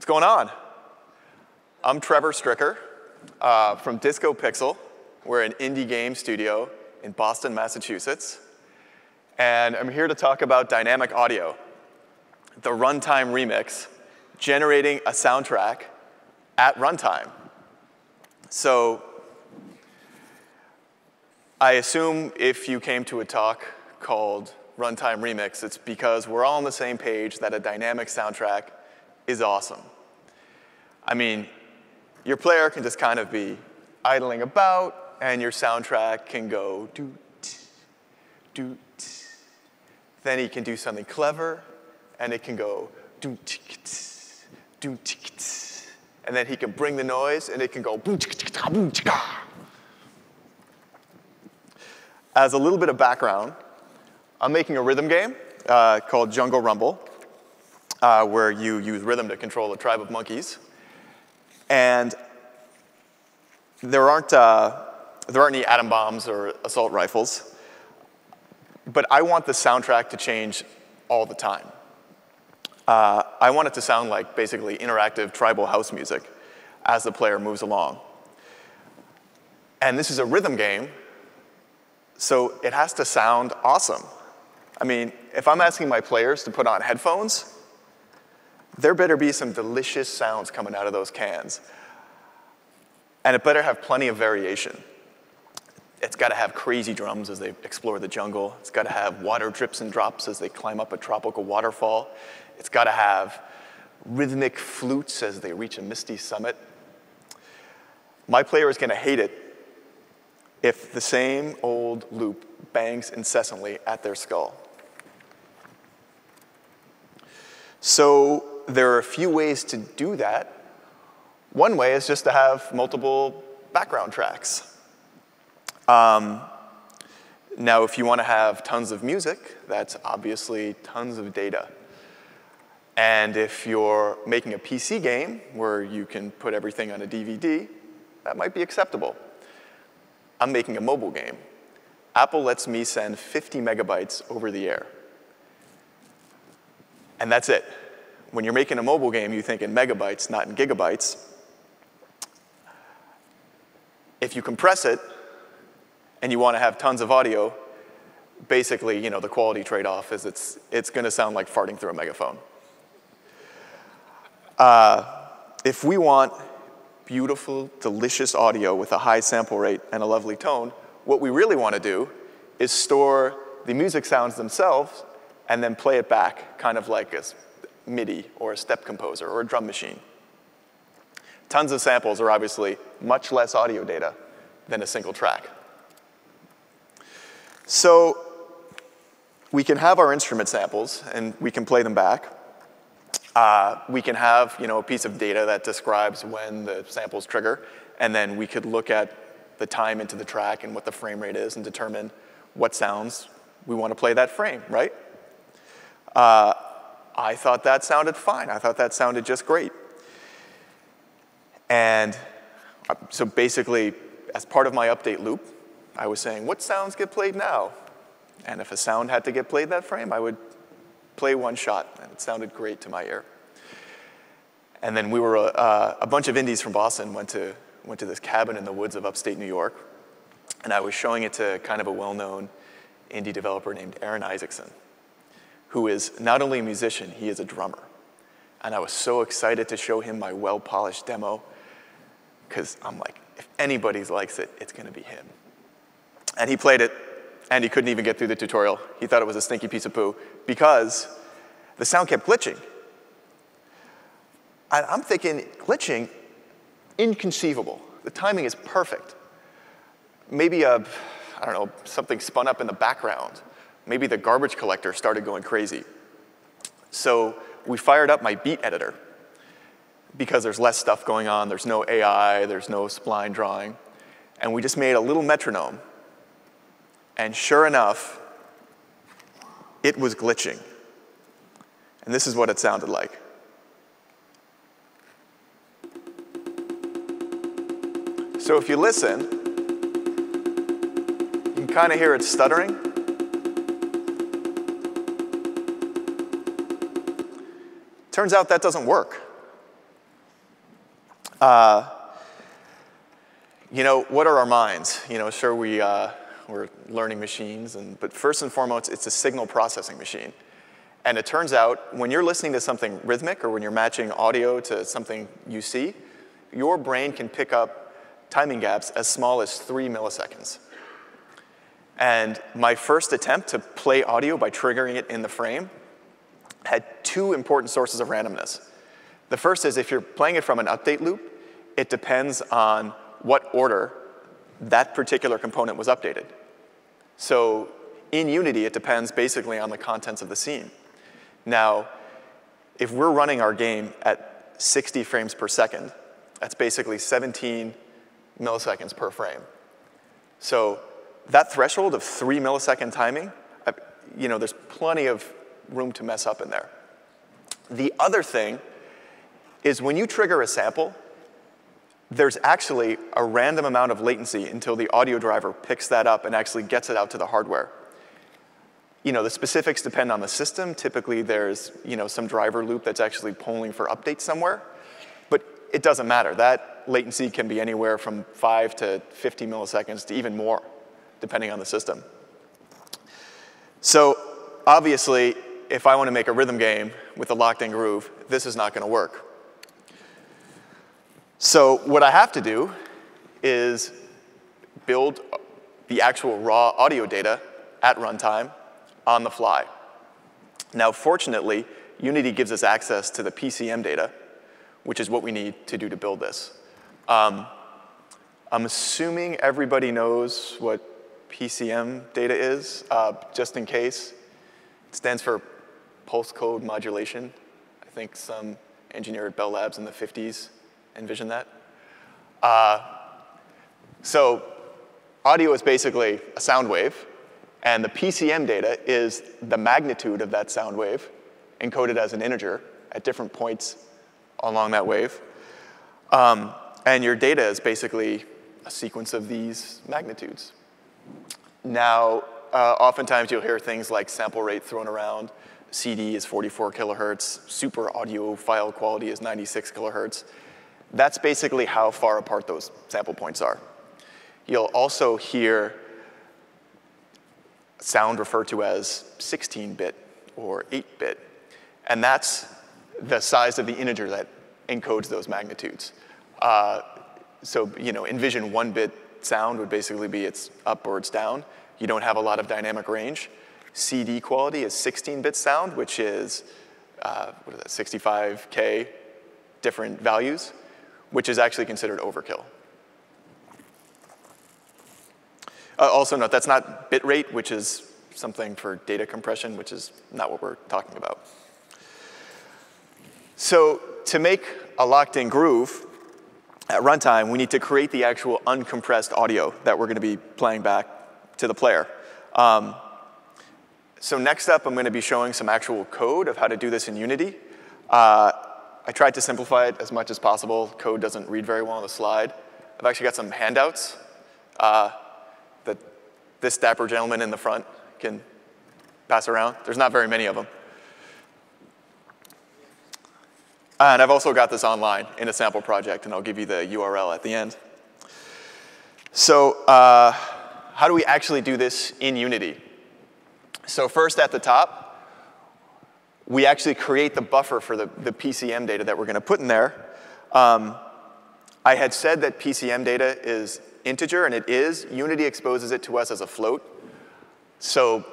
What's going on? I'm Trevor Stricker uh, from Disco Pixel. We're an indie game studio in Boston, Massachusetts. And I'm here to talk about dynamic audio, the runtime remix, generating a soundtrack at runtime. So I assume if you came to a talk called Runtime Remix, it's because we're all on the same page that a dynamic soundtrack is awesome. I mean, your player can just kind of be idling about, and your soundtrack can go doot, doot. Then he can do something clever, and it can go doot, doot, and then he can bring the noise, and it can go boom, boom, As a little bit of background, I'm making a rhythm game uh, called Jungle Rumble, uh, where you use rhythm to control a tribe of monkeys. And there aren't, uh, there aren't any atom bombs or assault rifles, but I want the soundtrack to change all the time. Uh, I want it to sound like basically interactive tribal house music as the player moves along. And this is a rhythm game, so it has to sound awesome. I mean, if I'm asking my players to put on headphones, there better be some delicious sounds coming out of those cans. And it better have plenty of variation. It's got to have crazy drums as they explore the jungle. It's got to have water drips and drops as they climb up a tropical waterfall. It's got to have rhythmic flutes as they reach a misty summit. My player is going to hate it if the same old loop bangs incessantly at their skull. So there are a few ways to do that. One way is just to have multiple background tracks. Um, now, if you want to have tons of music, that's obviously tons of data. And if you're making a PC game where you can put everything on a DVD, that might be acceptable. I'm making a mobile game. Apple lets me send 50 megabytes over the air. And that's it. When you're making a mobile game, you think in megabytes, not in gigabytes. If you compress it and you want to have tons of audio, basically, you know, the quality trade-off is it's, it's going to sound like farting through a megaphone. Uh, if we want beautiful, delicious audio with a high sample rate and a lovely tone, what we really want to do is store the music sounds themselves and then play it back, kind of like a MIDI or a step composer or a drum machine. Tons of samples are obviously much less audio data than a single track. So we can have our instrument samples and we can play them back. Uh, we can have you know, a piece of data that describes when the samples trigger, and then we could look at the time into the track and what the frame rate is and determine what sounds we want to play that frame, right? Uh, I thought that sounded fine. I thought that sounded just great. And uh, so basically, as part of my update loop, I was saying, what sounds get played now? And if a sound had to get played that frame, I would play one shot, and it sounded great to my ear. And then we were, uh, a bunch of indies from Boston went to, went to this cabin in the woods of upstate New York, and I was showing it to kind of a well-known indie developer named Aaron Isaksen, who is not only a musician, he is a drummer. And I was so excited to show him my well-polished demo, because I'm like, if anybody likes it, it's gonna be him. And he played it, and he couldn't even get through the tutorial. He thought it was a stinky piece of poo because the sound kept glitching. And I'm thinking, glitching, inconceivable. The timing is perfect. Maybe a, I don't know, something spun up in the background. Maybe the garbage collector started going crazy. So we fired up my beat editor because there's less stuff going on, there's no AI, there's no spline drawing. And we just made a little metronome and sure enough, it was glitching. And this is what it sounded like. So if you listen, you can kind of hear it stuttering. Turns out that doesn't work. Uh, you know, what are our minds? You know, sure, we, uh, we're learning machines, and, but first and foremost, it's a signal processing machine. And it turns out, when you're listening to something rhythmic or when you're matching audio to something you see, your brain can pick up timing gaps as small as three milliseconds. And my first attempt to play audio by triggering it in the frame had two important sources of randomness. The first is if you're playing it from an update loop, it depends on what order that particular component was updated. So in Unity, it depends basically on the contents of the scene. Now, if we're running our game at 60 frames per second, that's basically 17 milliseconds per frame. So that threshold of three millisecond timing, you know, there's plenty of room to mess up in there. The other thing is when you trigger a sample, there's actually a random amount of latency until the audio driver picks that up and actually gets it out to the hardware. You know, the specifics depend on the system. Typically, there's you know, some driver loop that's actually polling for updates somewhere. But it doesn't matter. That latency can be anywhere from 5 to 50 milliseconds to even more, depending on the system. So obviously, if I want to make a rhythm game with a locked-in groove, this is not going to work. So what I have to do is build the actual raw audio data at runtime on the fly. Now, fortunately, Unity gives us access to the PCM data, which is what we need to do to build this. Um, I'm assuming everybody knows what PCM data is, uh, just in case. It stands for pulse code modulation. I think some engineer at Bell Labs in the 50s envisioned that. Uh, so audio is basically a sound wave, and the PCM data is the magnitude of that sound wave encoded as an integer at different points along that wave. Um, and your data is basically a sequence of these magnitudes. Now, uh, oftentimes you'll hear things like sample rate thrown around. CD is 44 kilohertz. Super audiophile quality is 96 kilohertz. That's basically how far apart those sample points are. You'll also hear sound referred to as 16-bit or 8-bit. And that's the size of the integer that encodes those magnitudes. Uh, so, you know, envision one-bit sound would basically be it's up or it's down. You don't have a lot of dynamic range. CD quality is 16-bit sound, which is, uh, what is that, 65K different values, which is actually considered overkill. Uh, also note, that's not bit rate, which is something for data compression, which is not what we're talking about. So to make a locked-in groove at runtime, we need to create the actual uncompressed audio that we're going to be playing back to the player. Um, so next up, I'm going to be showing some actual code of how to do this in Unity. Uh, I tried to simplify it as much as possible. Code doesn't read very well on the slide. I've actually got some handouts uh, that this dapper gentleman in the front can pass around. There's not very many of them. And I've also got this online in a sample project, and I'll give you the URL at the end. So uh, how do we actually do this in Unity? So first at the top, we actually create the buffer for the, the PCM data that we're going to put in there. Um, I had said that PCM data is integer, and it is. Unity exposes it to us as a float. So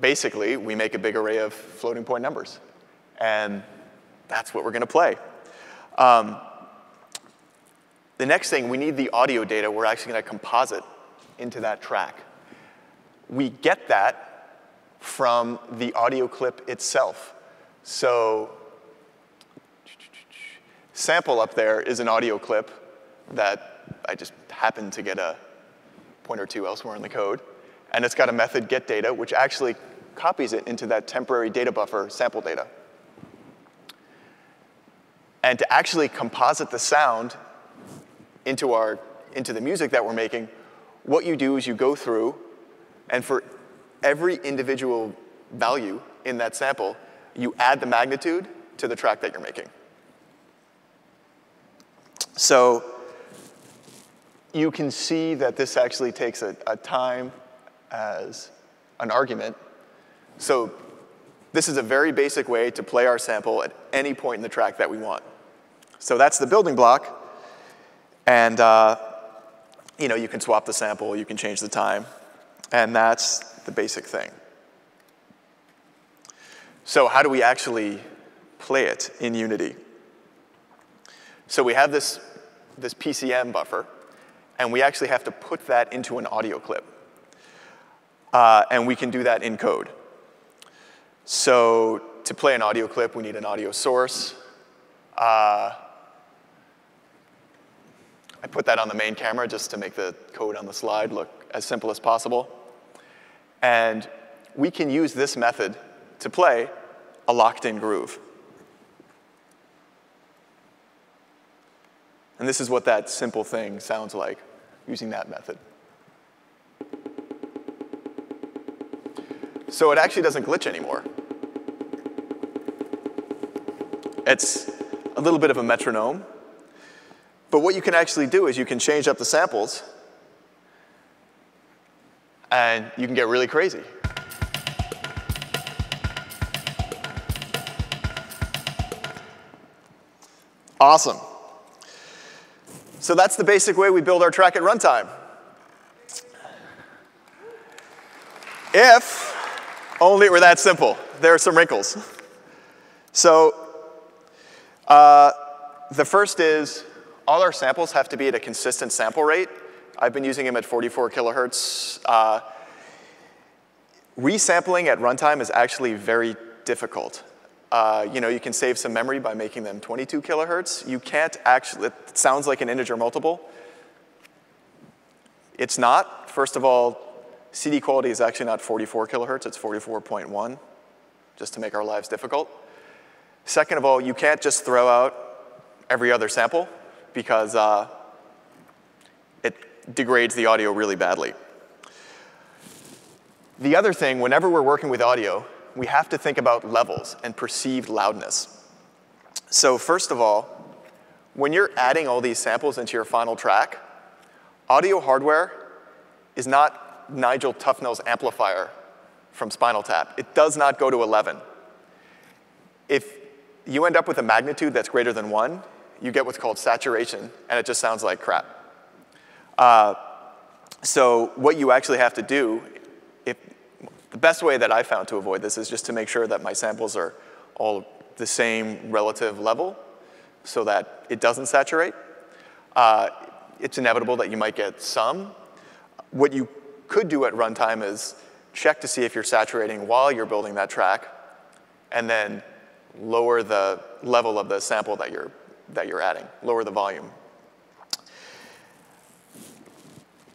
basically, we make a big array of floating point numbers. And that's what we're going to play. Um, the next thing, we need the audio data we're actually going to composite into that track. We get that from the audio clip itself. So sample up there is an audio clip that I just happened to get a point or two elsewhere in the code. And it's got a method get data, which actually copies it into that temporary data buffer sample data. And to actually composite the sound into, our, into the music that we're making, what you do is you go through, and for every individual value in that sample, you add the magnitude to the track that you're making. So you can see that this actually takes a, a time as an argument. So this is a very basic way to play our sample at any point in the track that we want. So that's the building block. And uh, you know, you can swap the sample, you can change the time, and that's the basic thing. So how do we actually play it in Unity? So we have this, this PCM buffer, and we actually have to put that into an audio clip. Uh, and we can do that in code. So to play an audio clip, we need an audio source. Uh, I put that on the main camera just to make the code on the slide look as simple as possible. And we can use this method to play a locked-in groove. And this is what that simple thing sounds like using that method. So it actually doesn't glitch anymore. It's a little bit of a metronome. But what you can actually do is you can change up the samples and you can get really crazy. Awesome. So that's the basic way we build our track at runtime. If only it were that simple. There are some wrinkles. So uh, the first is all our samples have to be at a consistent sample rate. I've been using them at 44 kilohertz. Uh, resampling at runtime is actually very difficult. Uh, you know, you can save some memory by making them 22 kilohertz. You can't actually, it sounds like an integer multiple. It's not. First of all, CD quality is actually not 44 kilohertz, it's 44.1, just to make our lives difficult. Second of all, you can't just throw out every other sample because uh, it degrades the audio really badly. The other thing, whenever we're working with audio, we have to think about levels and perceived loudness. So first of all, when you're adding all these samples into your final track, audio hardware is not Nigel Tufnel's amplifier from Spinal Tap. It does not go to 11. If you end up with a magnitude that's greater than 1, you get what's called saturation, and it just sounds like crap. Uh, so what you actually have to do, if, the best way that I found to avoid this is just to make sure that my samples are all the same relative level so that it doesn't saturate. Uh, it's inevitable that you might get some. What you could do at runtime is check to see if you're saturating while you're building that track, and then lower the level of the sample that you're that you're adding, lower the volume.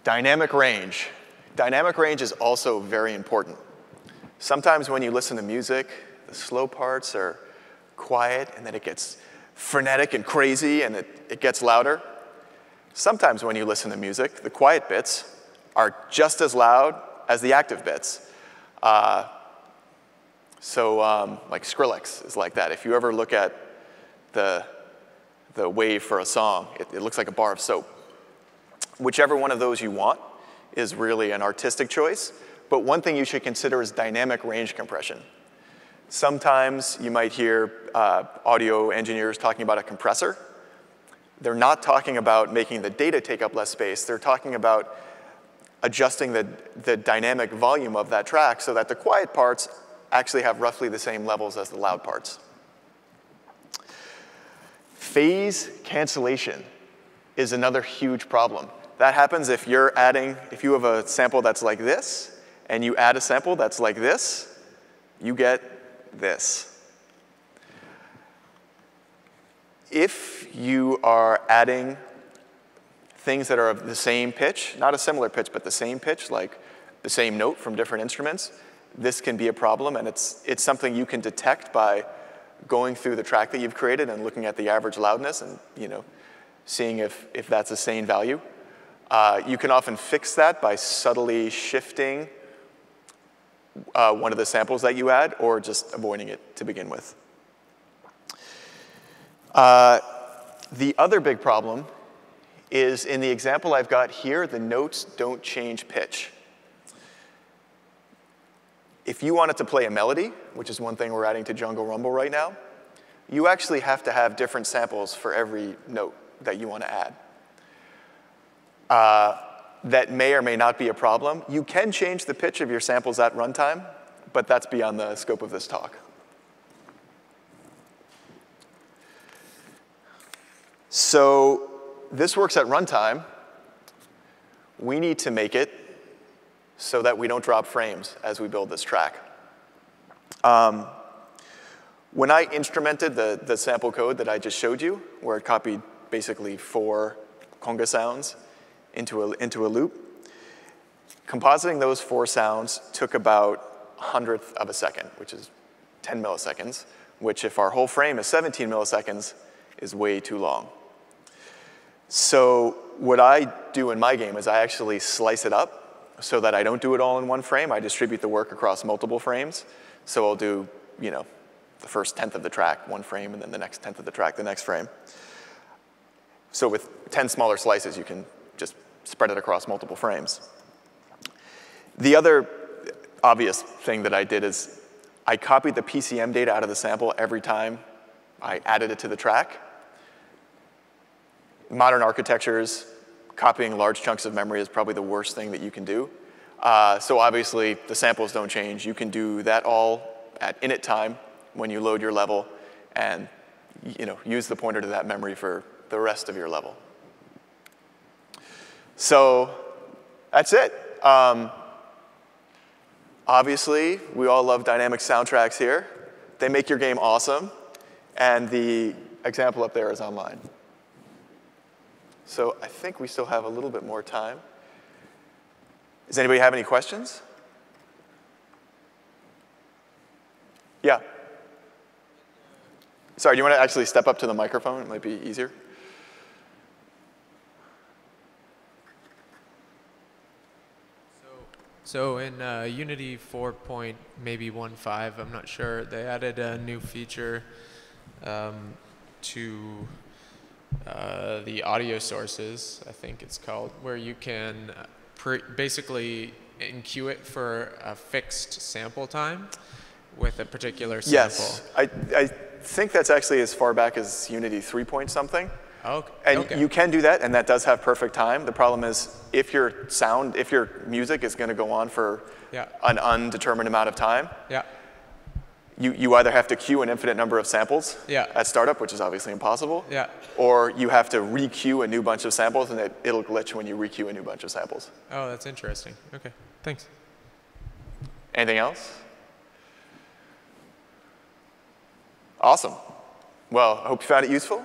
Dynamic range. Dynamic range is also very important. Sometimes when you listen to music, the slow parts are quiet and then it gets frenetic and crazy and it, it gets louder. Sometimes when you listen to music, the quiet bits are just as loud as the active bits. Uh, so um, like Skrillex is like that. If you ever look at the the wave for a song. It, it looks like a bar of soap. Whichever one of those you want is really an artistic choice, but one thing you should consider is dynamic range compression. Sometimes you might hear uh, audio engineers talking about a compressor. They're not talking about making the data take up less space. They're talking about adjusting the, the dynamic volume of that track so that the quiet parts actually have roughly the same levels as the loud parts. Phase cancellation is another huge problem. That happens if you're adding, if you have a sample that's like this, and you add a sample that's like this, you get this. If you are adding things that are of the same pitch, not a similar pitch, but the same pitch, like the same note from different instruments, this can be a problem, and it's, it's something you can detect by going through the track that you've created and looking at the average loudness and you know, seeing if, if that's a sane value. Uh, you can often fix that by subtly shifting uh, one of the samples that you add or just avoiding it to begin with. Uh, The other big problem is in the example I've got here, the notes don't change pitch. If you wanted to play a melody, which is one thing we're adding to Jungle Rumble right now, you actually have to have different samples for every note that you want to add. Uh, that may or may not be a problem. You can change the pitch of your samples at runtime, but that's beyond the scope of this talk. So this works at runtime. We need to make it so that we don't drop frames as we build this track. Um, when I instrumented the, the sample code that I just showed you, where it copied basically four conga sounds into a, into a loop, compositing those four sounds took about a hundredth of a second, which is 10 milliseconds, which if our whole frame is 17 milliseconds, is way too long. So what I do in my game is I actually slice it up so that I don't do it all in one frame. I distribute the work across multiple frames. So I'll do, you know, the first tenth of the track, one frame, and then the next tenth of the track, the next frame. So with 10 smaller slices, you can just spread it across multiple frames. The other obvious thing that I did is I copied the PCM data out of the sample every time I added it to the track. Modern architectures, copying large chunks of memory is probably the worst thing that you can do. Uh, so obviously, the samples don't change. You can do that all at init time when you load your level and you know, use the pointer to that memory for the rest of your level. So that's it. Um, obviously, we all love dynamic soundtracks here. They make your game awesome. And the example up there is online. So I think we still have a little bit more time. Does anybody have any questions? Yeah. Sorry, do you want to actually step up to the microphone? It might be easier. So in uh, Unity 4. Point maybe 1.5, I'm not sure, they added a new feature um, to uh, the audio sources, I think it's called, where you can basically enqueue it for a fixed sample time with a particular sample. Yes, I, I think that's actually as far back as Unity 3 point something. Okay. And okay. you can do that, and that does have perfect time. The problem is if your sound, if your music is going to go on for yeah. an undetermined amount of time, yeah. you, you either have to queue an infinite number of samples yeah. at startup, which is obviously impossible, yeah. or you have to re-queue a new bunch of samples, and it, it'll glitch when you re-queue a new bunch of samples. Oh, that's interesting. Okay, thanks. Anything else? Awesome. Well, I hope you found it useful.